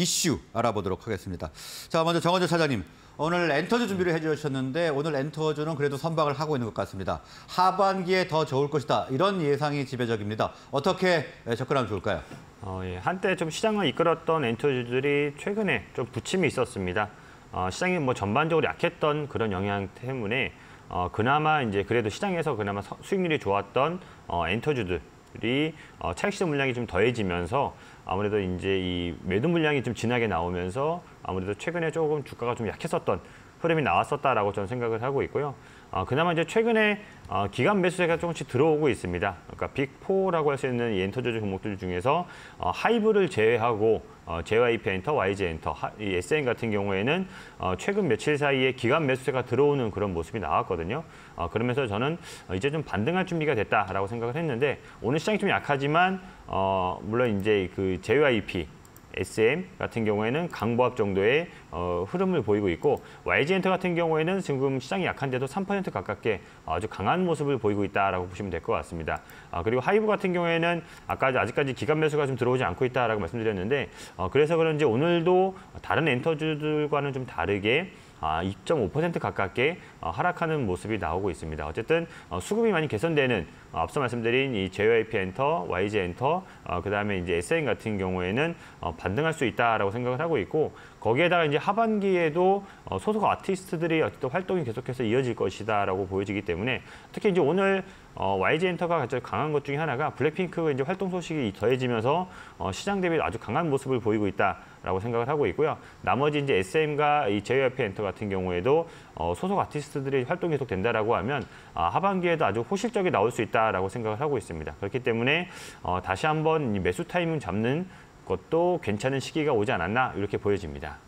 이슈 알아보도록 하겠습니다. 자, 먼저 정원조 차장님. 오늘 엔터주 준비를 해주셨는데 오늘 엔터주는 그래도 선박을 하고 있는 것 같습니다. 하반기에 더 좋을 것이다. 이런 예상이 지배적입니다. 어떻게 접근하면 좋을까요? 어, 예. 한때 좀 시장을 이끌었던 엔터주들이 최근에 좀 부침이 있었습니다. 어, 시장이 뭐 전반적으로 약했던 그런 영향 때문에 어, 그나마 이제 그래도 시장에서 그나마 서- 수익률이 좋았던 어, 엔터주들 이 어, 차익 실현 물량이 좀 더해지면서 아무래도 이제 이 매도 물량이 좀 진하게 나오면서 아무래도 최근에 조금 주가가 좀 약했었던 흐름이 나왔었다라고 저는 생각을 하고 있고요. 어, 그나마 이제 최근에 어, 기관 매수세가 조금씩 들어오고 있습니다. 그러니까 빅4라고 할 수 있는 이 엔터주 종목들 중에서 어, 하이브를 제외하고 어, JYP 엔터, YG 엔터, 하- 이 SM 같은 경우에는 어, 최근 며칠 사이에 기관 매수세가 들어오는 그런 모습이 나왔거든요. 어, 그러면서 저는 어, 이제 좀 반등할 준비가 됐다라고 생각을 했는데 오늘 시장이 좀 약하지만 어, 물론 이제 그 JYP SM 같은 경우에는 강보합 정도의 어, 흐름을 보이고 있고 YG엔터 같은 경우에는 지금 시장이 약한데도 3% 가깝게 아주 강한 모습을 보이고 있다라고 보시면 될 것 같습니다. 아, 그리고 하이브 같은 경우에는 아까 아직까지 기간 매수가 좀 들어오지 않고 있다라고 말씀드렸는데 어, 그래서 그런지 오늘도 다른 엔터주들과는 좀 다르게 아, 2.5% 가깝게 어, 하락하는 모습이 나오고 있습니다. 어쨌든 어, 수급이 많이 개선되는 어, 앞서 말씀드린 이 JYP 엔터, YG 엔터, 어, 그다음에 이제 SM 같은 경우에는 어, 반등할 수 있다라고 생각을 하고 있고 거기에다가 이제 하반기에도 어, 소속 아티스트들이 어쨌든 활동이 계속해서 이어질 것이다라고 보여지기 때문에 특히 이제 오늘 어, YG 엔터가 가장 강한 것 중에 하나가 블랙핑크 이제 활동 소식이 더해지면서 어, 시장 대비 아주 강한 모습을 보이고 있다라고 생각을 하고 있고요. 나머지 이제 SM과 이 JYP 엔터 같은 경우에도 어, 소속 아티스트들이 활동이 계속 된다라고 하면 아, 하반기에도 아주 호실적이 나올 수 있다라고 생각을 하고 있습니다. 그렇기 때문에 어, 다시 한번 이 매수 타이밍 잡는 것도 괜찮은 시기가 오지 않았나 이렇게 보여집니다.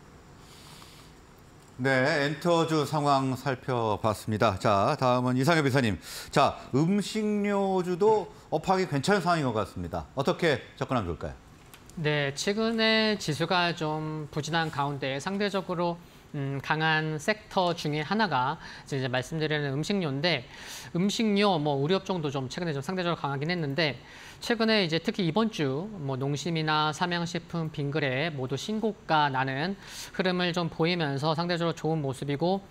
네, 엔터주 상황 살펴봤습니다. 자, 다음은 이상엽 이사님. 자, 음식료주도 업하기 괜찮은 상황인 것 같습니다. 어떻게 접근하면 좋을까요? 네, 최근에 지수가 좀 부진한 가운데 상대적으로 음, 강한 섹터 중에 하나가 이제 말씀드리는 음식료인데 음식료, 뭐 의료업종도 좀 최근에 좀 상대적으로 강하긴 했는데 최근에 이제 특히 이번 주 뭐 농심이나 삼양식품, 빙그레 모두 신고가 나는 흐름을 좀 보이면서 상대적으로 좋은 모습이고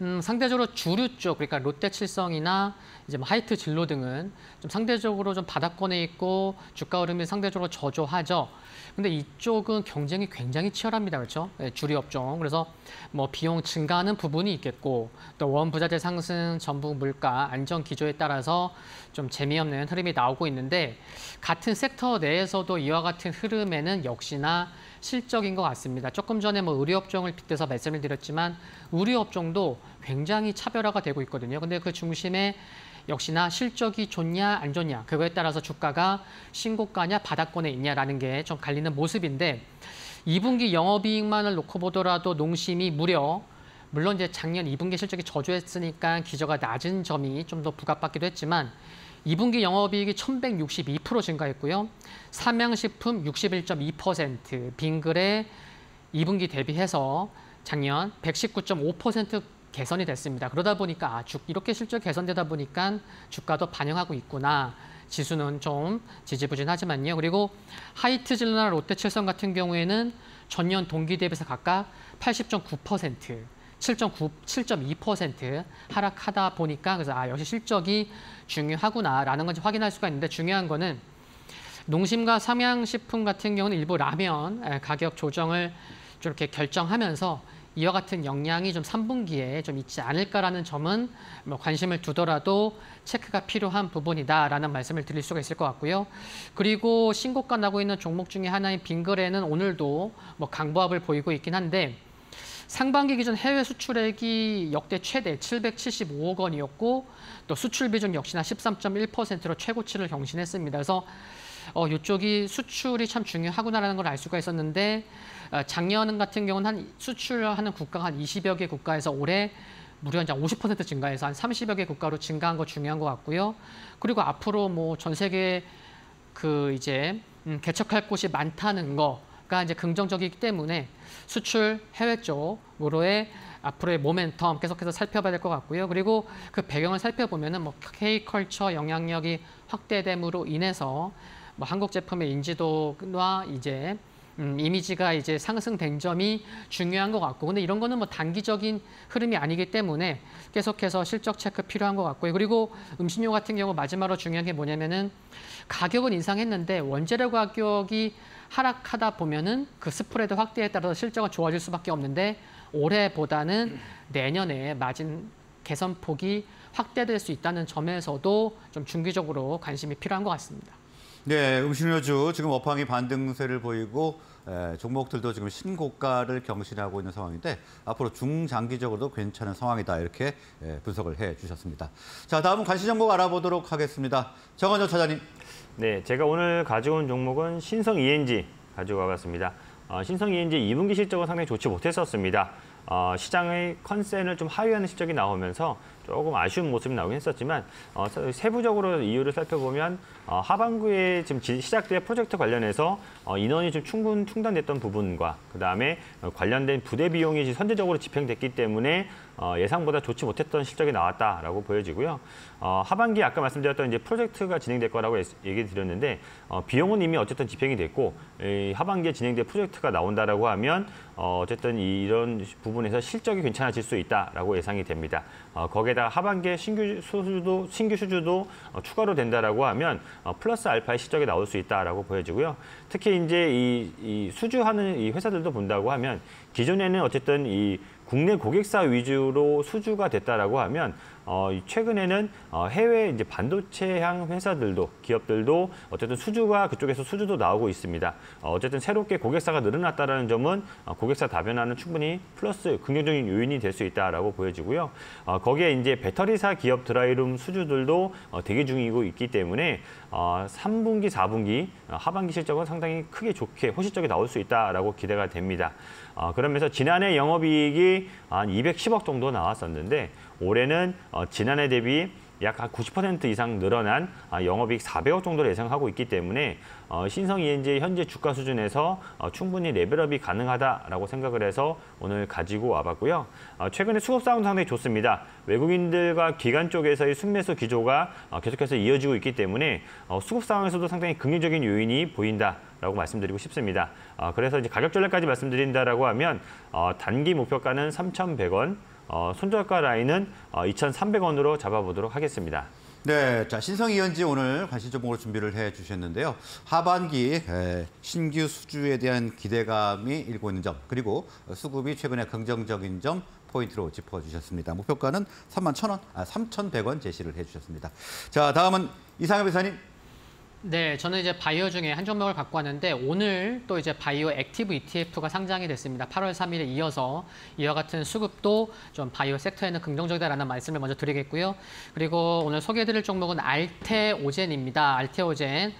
음, 상대적으로 주류 쪽, 그러니까 롯데칠성이나 이제 뭐 하이트 진로 등은 좀 상대적으로 좀 바닥권에 있고 주가 흐름이 상대적으로 저조하죠. 근데 이쪽은 경쟁이 굉장히 치열합니다. 그렇죠? 네, 주류 업종. 그래서 뭐 비용 증가하는 부분이 있겠고 또 원부자재 상승, 전북 물가 안정 기조에 따라서 좀 재미없는 흐름이 나오고 있는데 같은 섹터 내에서도 이와 같은 흐름에는 역시나 실적인 것 같습니다. 조금 전에 뭐 의료업종을 빗대서 말씀을 드렸지만 의료업종도 굉장히 차별화가 되고 있거든요. 근데 그 중심에 역시나 실적이 좋냐 안 좋냐 그거에 따라서 주가가 신고가냐 바닥권에 있냐라는 게 좀 갈리는 모습인데 2분기 영업이익만을 놓고 보더라도 농심이 무려 물론 이제 작년 2분기 실적이 저조했으니까 기저가 낮은 점이 좀 더 부각받기도 했지만 2분기 영업이익이 1162% 증가했고요. 삼양식품 61.2%, 빙그레 2분기 대비해서 작년 119.5% 개선이 됐습니다. 그러다 보니까 아, 주, 이렇게 실적 개선되다 보니까 주가도 반영하고 있구나. 지수는 좀 지지부진하지만요. 그리고 하이트질러나 롯데칠성 같은 경우에는 전년 동기 대비해서 각각 80.9%, 7.9, 7.2% 하락하다 보니까 그래서 아 역시 실적이 중요하구나라는 걸 확인할 수가 있는데 중요한 거는 농심과 삼양식품 같은 경우는 일부 라면 에, 가격 조정을 좀 이렇게 결정하면서 이와 같은 영향이 좀 3분기에 좀 있지 않을까라는 점은 뭐 관심을 두더라도 체크가 필요한 부분이다라는 말씀을 드릴 수가 있을 것 같고요. 그리고 신고가 나고 있는 종목 중에 하나인 빙그레는 오늘도 뭐 강보합을 보이고 있긴 한데 상반기 기준 해외 수출액이 역대 최대 775억 원이었고 또 수출 비중 역시나 13.1%로 최고치를 경신했습니다. 그래서 어, 이쪽이 수출이 참 중요하구나라는 걸 알 수가 있었는데 어, 작년 같은 경우는 한 수출하는 국가가 한 20여 개 국가에서 올해 무려 이제 50% 증가해서 한 30여 개 국가로 증가한 거 중요한 것 같고요. 그리고 앞으로 뭐 전 세계 그 이제 음, 개척할 곳이 많다는 거가 이제 긍정적이기 때문에 수출 해외 쪽으로의 앞으로의 모멘텀 계속해서 살펴봐야 될 것 같고요. 그리고 그 배경을 살펴보면은 뭐 K컬처 영향력이 확대됨으로 인해서 뭐 한국 제품의 인지도와 이제 음, 이미지가 이제 상승된 점이 중요한 것 같고 근데 이런 거는 뭐 단기적인 흐름이 아니기 때문에 계속해서 실적 체크 필요한 것 같고요. 그리고 음식료 같은 경우 마지막으로 중요한 게 뭐냐면은 가격은 인상했는데 원재료 가격이 하락하다 보면은 그 스프레드 확대에 따라서 실적은 좋아질 수밖에 없는데 올해보다는 내년에 마진 개선 폭이 확대될 수 있다는 점에서도 좀 중기적으로 관심이 필요한 것 같습니다. 네, 음식료주 지금 업황이 반등세를 보이고 에, 종목들도 지금 신고가를 경신하고 있는 상황인데 앞으로 중장기적으로도 괜찮은 상황이다 이렇게 에, 분석을 해 주셨습니다. 자, 다음은 관심 종목 알아보도록 하겠습니다. 정원조 차장님. 네, 제가 오늘 가져온 종목은 신성 ENG 가지고 와봤습니다. 어, 신성 ENG 2분기 실적은 상당히 좋지 못했었습니다. 어, 시장의 컨센을 좀 하회하는 실적이 나오면서 조금 아쉬운 모습이 나오긴 했었지만 어, 서- 세부적으로 이유를 살펴보면 어, 하반기에 지금 지- 시작된 프로젝트 관련해서 어, 인원이 좀 충분 충당됐던 부분과 그 다음에 관련된 부대 비용이 선제적으로 집행됐기 때문에 어, 예상보다 좋지 못했던 실적이 나왔다라고 보여지고요. 어, 하반기 아까 말씀드렸던 이제 프로젝트가 진행될 거라고 얘기 드렸는데 어, 비용은 이미 어쨌든 집행이 됐고 이 하반기에 진행될 프로젝트가 나온다라고 하면 어, 어쨌든 이런 부분 에서 실적이 괜찮아질 수 있다라고 예상이 됩니다. 어, 거기에다가 하반기에 신규 수주도 신규 수주도 어, 추가로 된다라고 하면 어, 플러스 알파의 실적이 나올 수 있다라고 보여지고요. 특히 이제 이, 이 수주하는 이 회사들도 본다고 하면 기존에는 어쨌든 이 국내 고객사 위주로 수주가 됐다라고 하면 어, 이 최근에는 어, 해외 이제 반도체향 회사들도 기업들도 어쨌든 수주가 그쪽에서 수주도 나오고 있습니다. 어, 어쨌든 새롭게 고객사가 늘어났다라는 점은 어, 고객사 다변화는 충분히 플러스 긍정적인 요인이 될 수 있다라고 보여지고요. 어, 거기에 이제 배터리사 기업 드라이룸 수주들도 어, 대기 중이고 있기 때문에 어, 3분기, 4분기 어, 하반기 실적은 상당히 크게 좋게 호시적이 나올 수 있다라고 기대가 됩니다. 어, 그러면서 지난해 영업이익이 한 210억 정도 나왔었는데 올해는 어, 지난해 대비 약한90% 이상 늘어난 아, 영업이익 400억 정도를 예상하고 있기 때문에 어, 신성 ENG의 현재 주가 수준에서 어, 충분히 레벨업이 가능하다라고 생각을 해서 오늘 가지고 와봤고요. 어, 최근에 수급 상황도 상당히 좋습니다. 외국인들과 기관 쪽에서의 순매수 기조가 어, 계속해서 이어지고 있기 때문에 어, 수급 상황에서도 상당히 긍정적인 요인이 보인다 라고 말씀드리고 싶습니다. 어, 그래서 이제 가격 전략까지 말씀드린다라고 하면 어, 단기 목표가는 3,100원, 어, 손절가 라인은 어, 2,300원으로 잡아보도록 하겠습니다. 네, 자 신성 이현지 오늘 관심 종목으로 준비를 해 주셨는데요. 하반기 에, 신규 수주에 대한 기대감이 일고 있는 점 그리고 수급이 최근에 긍정적인 점 포인트로 짚어주셨습니다. 목표가는 3만 1,000원, 아 3,100원 제시를 해주셨습니다. 자 다음은 이상엽 이사님. 네, 저는 이제 바이오 중에 한 종목을 갖고 왔는데 오늘 또 이제 바이오 active ETF가 상장이 됐습니다. 8월 3일에 이어서 이와 같은 수급도 좀 바이오 섹터에는 긍정적이다라는 말씀을 먼저 드리겠고요. 그리고 오늘 소개해드릴 종목은 알테오젠입니다. 알테오젠.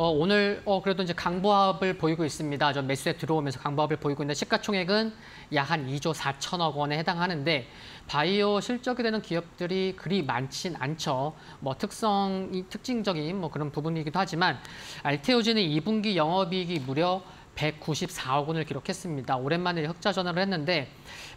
어, 오늘 어, 그래도 이제 강보합을 보이고 있습니다. 좀 매수세 들어오면서 강보합을 보이고 있는데 시가총액은 약 한 2조 4천억 원에 해당하는데 바이오 실적이 되는 기업들이 그리 많진 않죠. 뭐 특성이 특징적인 뭐 그런 부분이기도 하지만 알테오젠의 2분기 영업이익이 무려 194억 원을 기록했습니다. 오랜만에 흑자 전환을 했는데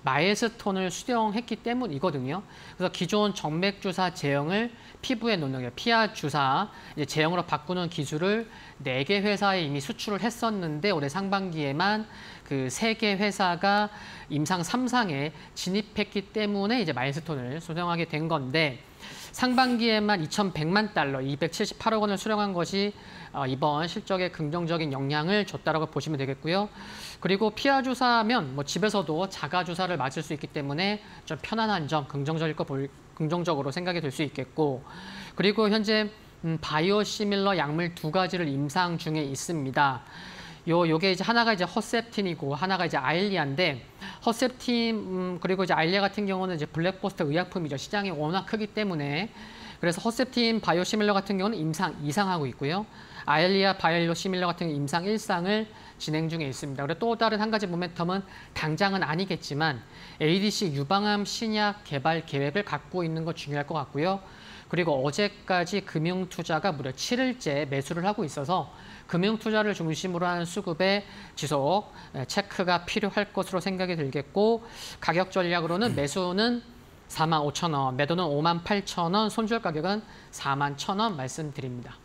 마일스톤을 수령했기 때문이거든요. 그래서 기존 정맥 주사 제형을 피부에 놓는 게 피하 주사 제형으로 바꾸는 기술을 네 개 회사에 이미 수출을 했었는데 올해 상반기에만 그 세 개 회사가 임상 3상에 진입했기 때문에 이제 마일스톤을 수령하게 된 건데 상반기에만 2,100만 달러, 278억 원을 수령한 것이 어, 이번 실적에 긍정적인 영향을 줬다라고 보시면 되겠고요. 그리고 피하 주사면 뭐 집에서도 자가 주사를 맞을 수 있기 때문에 좀 편안한 점, 긍정적일 거 볼, 긍정적으로 생각이 될 수 있겠고, 그리고 현재 음, 바이오 시밀러 약물 두 가지를 임상 중에 있습니다. 요 요게 이제 하나가 이제 허셉틴이고 하나가 이제 아일리아인데 허셉틴 음, 그리고 이제 아일리아 같은 경우는 이제 블랙버스터 의약품이죠 시장이 워낙 크기 때문에 그래서 허셉틴 바이오시밀러 같은 경우는 임상 2상 하고 있고요 아일리아 바이오시밀러 같은 경우 임상 1상을 진행 중에 있습니다. 그리고 또 다른 한 가지 모멘텀은 당장은 아니겠지만 ADC 유방암 신약 개발 계획을 갖고 있는 거 중요할 것 같고요. 그리고 어제까지 금융투자가 무려 7일째 매수를 하고 있어서 금융투자를 중심으로 한 수급에 지속 예, 체크가 필요할 것으로 생각이 들겠고 가격 전략으로는 매수는 4만 5천 원, 매도는 5만 8천 원, 손절 가격은 4만 1천 원 말씀드립니다.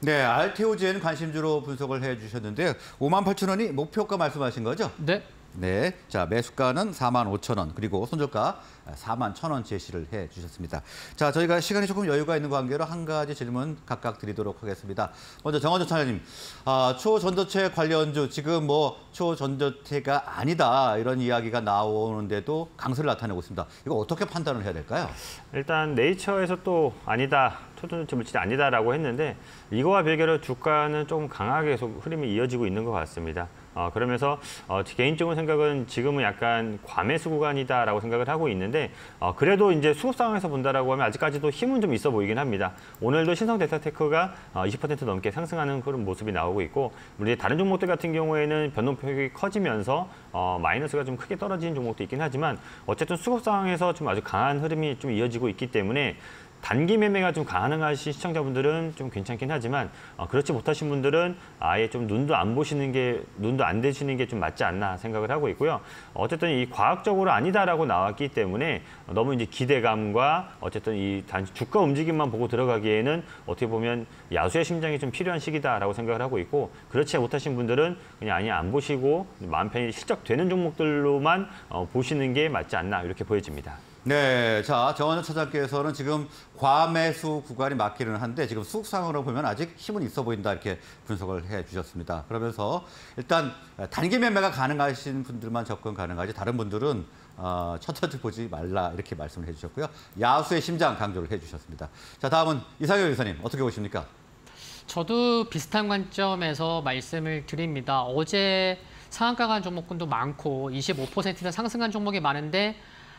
네, 알테오젠 관심주로 분석을 해주셨는데 5만 8천 원이 목표가 말씀하신 거죠? 네. 네, 자 매수가는 4만 5천 원 그리고 손절가 4만 1천 원 제시를 해주셨습니다. 자 저희가 시간이 조금 여유가 있는 관계로 한 가지 질문 각각 드리도록 하겠습니다. 먼저 정원조 차장님, 아, 초전도체 관련주 지금 뭐 초전도체가 아니다 이런 이야기가 나오는데도 강세를 나타내고 있습니다. 이거 어떻게 판단을 해야 될까요? 일단 네이처에서 또 아니다, 초전도체 물질이 아니다라고 했는데 이거와 별개로 주가는 조금 강하게 흐름이 이어지고 있는 것 같습니다. 어, 그러면서 어, 개인적인 생각은 지금은 약간 과매수 구간이다라고 생각을 하고 있는데 어, 그래도 이제 수급 상황에서 본다라고 하면 아직까지도 힘은 좀 있어 보이긴 합니다. 오늘도 신성 데이터테크가 어, 20% 넘게 상승하는 그런 모습이 나오고 있고 우리 다른 종목들 같은 경우에는 변동폭이 커지면서 어, 마이너스가 좀 크게 떨어지는 종목도 있긴 하지만 어쨌든 수급 상황에서 좀 아주 강한 흐름이 좀 이어지고 있기 때문에 단기 매매가 좀 가능하신 시청자분들은 좀 괜찮긴 하지만 어, 그렇지 못하신 분들은 아예 좀 눈도 안 보시는 게 눈도 안 대시는 게 좀 맞지 않나 생각을 하고 있고요. 어쨌든 이 과학적으로 아니다라고 나왔기 때문에 너무 이제 기대감과 어쨌든 이 단지 주가 움직임만 보고 들어가기에는 어떻게 보면 야수의 심장이 좀 필요한 시기다라고 생각을 하고 있고 그렇지 못하신 분들은 그냥 아예 안 보시고 마음 편히 실적 되는 종목들로만 어, 보시는 게 맞지 않나 이렇게 보여집니다. 네, 자 정원조 차장께서는 지금 과매수 구간이 맞기는 한데 지금 수급상으로 보면 아직 힘은 있어 보인다 이렇게 분석을 해주셨습니다. 그러면서 일단 단기 매매가 가능하신 분들만 접근 가능하지 다른 분들은 어, 첫차트 보지 말라 이렇게 말씀을 해주셨고요. 야수의 심장 강조를 해주셨습니다. 자 다음은 이상혁 의사님 어떻게 보십니까? 저도 비슷한 관점에서 말씀을 드립니다. 어제 상한가 간 종목군도 많고 25%나 상승한 종목이 많은데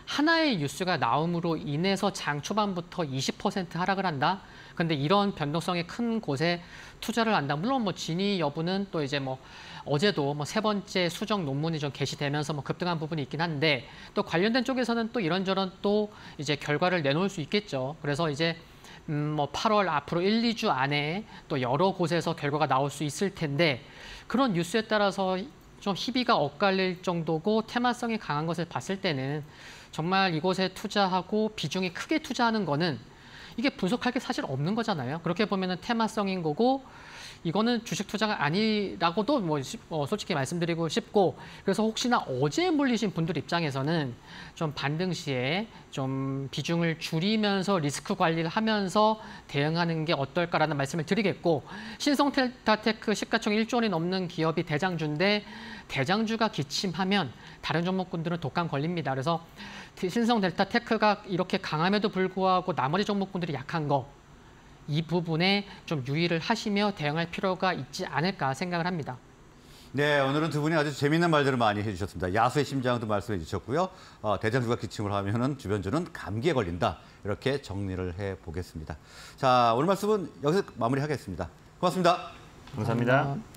하나의 뉴스가 나옴으로 인해서 장 초반부터 20% 하락을 한다. 근데 이런 변동성이 큰 곳에 투자를 한다. 물론 뭐 진위 여부는 또 이제 뭐 어제도 뭐 세 번째 수정 논문이 좀 게시되면서 뭐 급등한 부분이 있긴 한데 또 관련된 쪽에서는 또 이런저런 또 이제 결과를 내놓을 수 있겠죠. 그래서 이제 음, 뭐 8월 앞으로 1, 2주 안에 또 여러 곳에서 결과가 나올 수 있을 텐데 그런 뉴스에 따라서 좀 희비가 엇갈릴 정도고 테마성이 강한 것을 봤을 때는 정말 이곳에 투자하고 비중이 크게 투자하는 거는 이게 분석할 게 사실 없는 거잖아요. 그렇게 보면은 테마성인 거고 이거는 주식 투자가 아니라고도 뭐 시- 어, 솔직히 말씀드리고 싶고 그래서 혹시나 어제 물리신 분들 입장에서는 좀 반등 시에 좀 비중을 줄이면서 리스크 관리를 하면서 대응하는 게 어떨까라는 말씀을 드리겠고 신성텔타테크 시가총 1조 원이 넘는 기업이 대장주인데 대장주가 기침하면 다른 종목군들은 독감 걸립니다. 그래서 신성 델타 테크가 이렇게 강함에도 불구하고 나머지 종목군들이 약한 거 이 부분에 좀 유의를 하시며 대응할 필요가 있지 않을까 생각을 합니다. 네, 오늘은 두 분이 아주 재미있는 말들을 많이 해주셨습니다. 야수의 심장도 말씀해 주셨고요. 어, 대장주가 기침을 하면은 주변주는 감기에 걸린다. 이렇게 정리를 해 보겠습니다. 자, 오늘 말씀은 여기서 마무리하겠습니다. 고맙습니다. 감사합니다. 감사합니다.